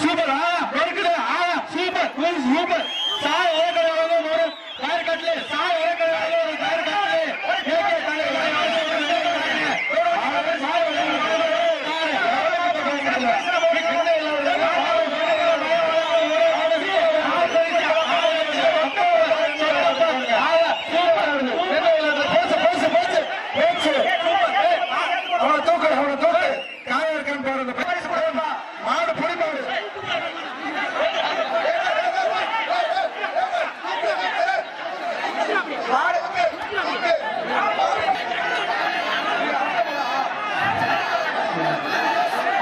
Super ஆ இருக்குது ஆ சூப்பர் ஃபுல் சூப்பர் சாய் ஓரக்கடை வாங்க ஒரு கயிறு கட்டல சாய் ஓரக்கடை வாங்க ஒரு கயிறு கட்டல ஏகே கலை மாடு புடி மாடு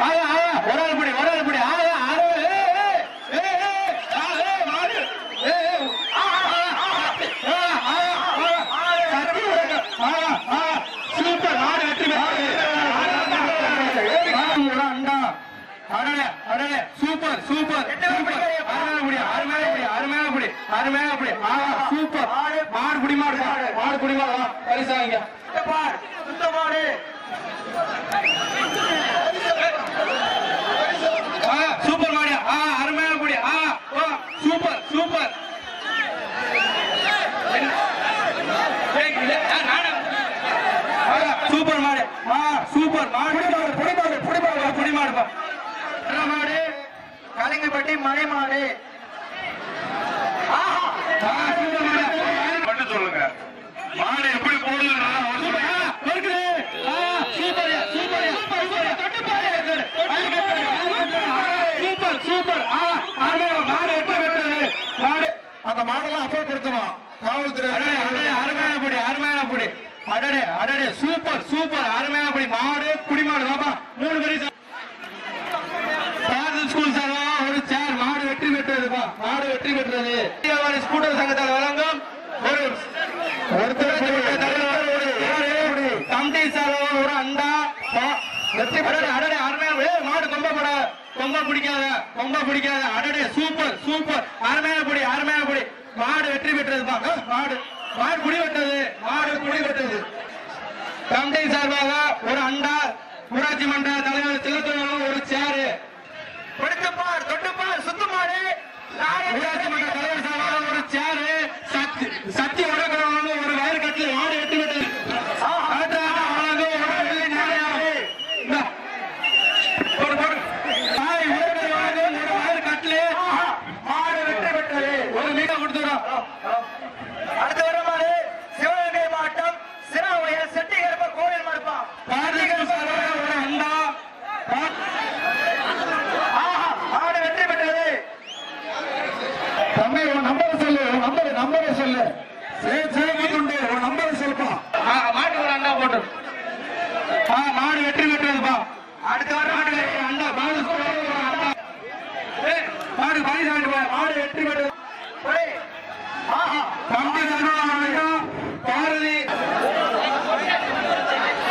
ஆயா ஆயா ஒரு ஆள் பிடி ஒரு ஆள் பிடி ஆயா ஆறு ஏ ஏ ஏ ஆ ஏ மாடு ஏ ஏ ஆ ஆ ஆ ஆ சத்தி விடுங்க ஆ ஆ சூப்பர் மாடு வெற்றி பெற்றது அண்டா அடடே அடடே சூப்பர் சூப்பர் சூப்பர். அருமையான புடி அருமையான ஆ சூப்பர். மாடு புடி மாடு மாடு புடி மாடு பரிசாங்க. மாடு. சூப்பர் மாடியா. ஆ அருமையான குடி ஆ சூப்பர் சூப்பர். சூப்பர் மாடு. ஆ சூப்பர் மாடு. புடி மாடு புடி மாடு புடி மாடுப்பா என்ன மாடு கலிங்கப்பட்டி மலை மாடு ஆஹா ஆ, சூப்பர் மாடு மட்டும் சொல்லுங்க மாடு எப்படி போடுதுன்னா அந்த மாடெல்லாம் அப்புறப்படுத்தணும் காவல்துறை. அருமையான புடி அருமையான புடி அடடே அடடே. Super super. அருமையான புடி மாடு குடிமாடு. வாப்பா மூணு பேரும் பாரதி ஸ்கூல் சார்பா ஒரு சேர் மாடு வெற்றி பெற்றதுப்பா மாடு வெற்றி பெற்றது. வியாபாரி ஸ்கூட்டர் சங்கத்தால் வழங்கும் ஒரு ஒருத்தர் கமிட்டி ஒரு அண்டா. வெற்றி பெற்றது அடடே அருமையா மாடு கொம்ப போட. கொம்ப பிடிக்காத கொம்ப பிடிக்காத. அடடே சூப்பர் சூப்பர். அருமையா புடி அருமையா புடி. மாடு வெற்றி பெற்றது பாக்க மாடு மாடு குடி வெட்டது. மாடு குடி வெட்டது. கமிட்டி சார்பாக ஒரு அண்டா. ஊராட்சி மன்ற தலைவர் செல்லத்தோடு ஒரு சேரு கொடுத்துப்பார் தொட்டுப்பார் சுத்தமாடு ஊராட்சி மன்ற தலைவர் சார்பாக ஒரு சேரு சக்தி சக்தி வழங்குறவங்க ஒரு வயர் கட்டில் மாடு வெட்டி விட்டது ஆட்டா வழங்க ஒரு வெள்ளி நாணயம். இந்தா. போடு, போடு. தாய் உயர்ந்த வழங்க ஒரு வயர் கட்டில் மாடு வெற்றி பெற்றது ஒரு மீட்டை கொடுத்துடும் அடுத்து வர மாடு சிவகங்கை மாவட்டம் சிறாவைய செட்டிகரப்ப கோவில் மாடுப்பா பார்த்திகள் சார்பாக ஒரு அண்டா பா- ஆஹா, மாடு வெற்றி பெற்றது தம்பி உன் நம்பரை சொல்லு உன் நம்பர் நம்பரை சொல்லு சரி சரி உண்டு உன் நம்பரை சொல்லுப்பா ஆ, மாட்டுக்கு ஒரு அண்டா போட்டு. மாடு வெற்றி பெற்றதுப்பா அடுத்த வாரம் மாடு அண்டா மாடு மாடு பரிசு வாங்கிட்டு போ. மாடு வெற்றி பெற்றது ஒரே. ஆஹா, தம்பி சர்வநாராயணன், பாரதி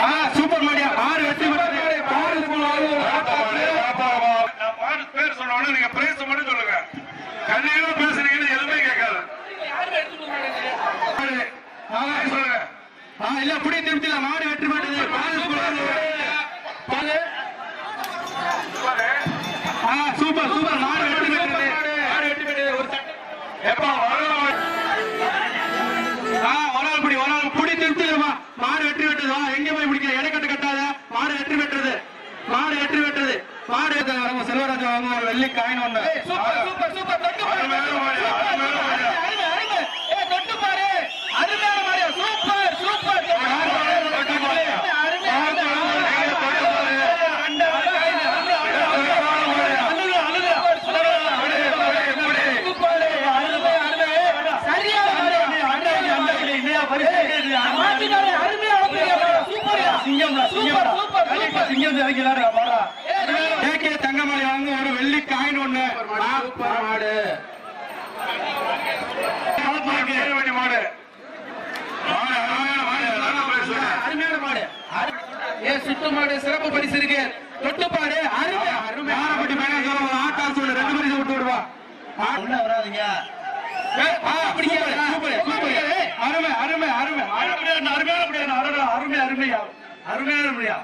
ஆ, சூப்பர் மாடியா மாடு வெற்றி பெற்றது பாரதி போனாலும் ஒரு ஆட்டா. நான் பாட்டு பேர் சொன்ன உடனே நீங்க பிரைஸ் மட்டும் சொல்லுங்க கண்டிப்பா பேசுறீங்கன்னு எதுவுமே கேட்காது மாடு. சொல்லுங்க. ஆ, இல்ல புடி திருப்தியில மாடு வெற்றி பாரு. ஆ, சூப்பர் சூப்பர். மாடு வெற்றி பெற்றது மாடு. வெற்றி பெற்றது ஒரு சட்டை எப்பா திருப்தி மாடு வெற்றி பெற்றது வா எங்க போய் பிடிக்கிற? இடைக்கட்டு கட்டாத. மாடு வெற்றி பெற்றது மாடு வெற்றி பெற்றது மாடு செல்வராஜ் வாங்க வெள்ளி காயின் ஒண்ணு. சூப்பர் சூப்பர் சூப்பர் தொட்டு பாரு. அருமையான மாடு, அருமையான மாடு. அருமை, அருமை. ஏய், தொட்டு பாரு. அருமையான மாடு. சூப்பர் சூப்பர் யார் பாரு, தொட்டு பாரு. அருமை, அருமை, அருமை. நீங்க தொட்டு பாரு. அண்டை, அண்டை, அண்டை, அண்டை, அண்டை. அழுகு, அழுகு. சூப்பர், அருமை, அருமை. சரியான மாடு. அண்டை, அண்டை, அண்டை. இல்லையா, பரிசு கிடையாது. மாட்டினாரு, அருமையான புரியல. சூப்பர்யா. சிங்கம்டா, சிங்கம்டா. கண்டிப்பா சிங்கம் இறங்கி விளையாடுறா, பாரா. ஏகே தங்கமலை வாங்க ஒரு வெள்ளி காயின் ஒண்ணு. மாடு மாடு. மாடு. அருமையான மாடு ஏ சுத்து மாடு சிறப்பு பரிசு இருக்கு. தொட்டு பாரு அருமை. அருமை பையன் சொல்ல ஆட்டா சொல்லு ரெண்டு பரிசு விட்டு விடுவா. உள்ள வராதீங்க. அருமை அருமை அருமை. அருமையான அருமையான அருமையா அருமையான அருமையா